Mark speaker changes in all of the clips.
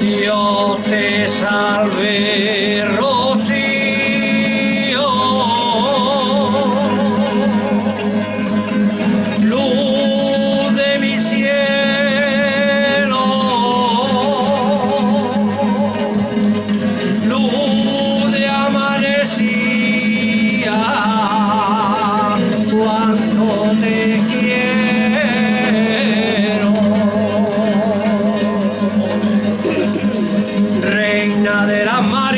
Speaker 1: Dios te salve. de las mares.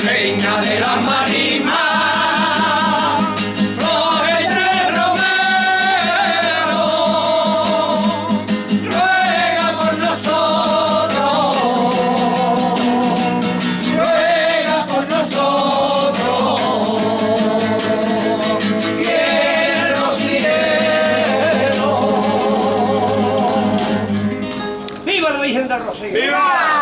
Speaker 1: reina de las marimas, Flores Romero, ruega por nosotros, ruega por nosotros, cielo, cielo. ¡Viva la Virgen del Rocío! ¡Viva!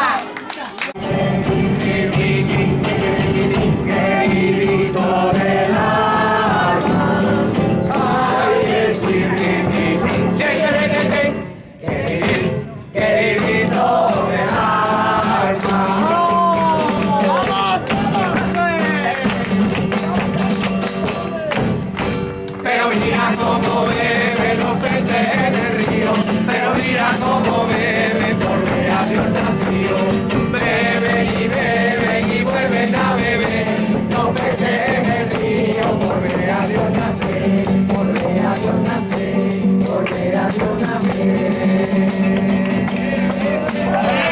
Speaker 1: Thank you.